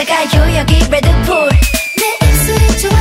바다가 요여기 레드풀. 내 입술이 좋아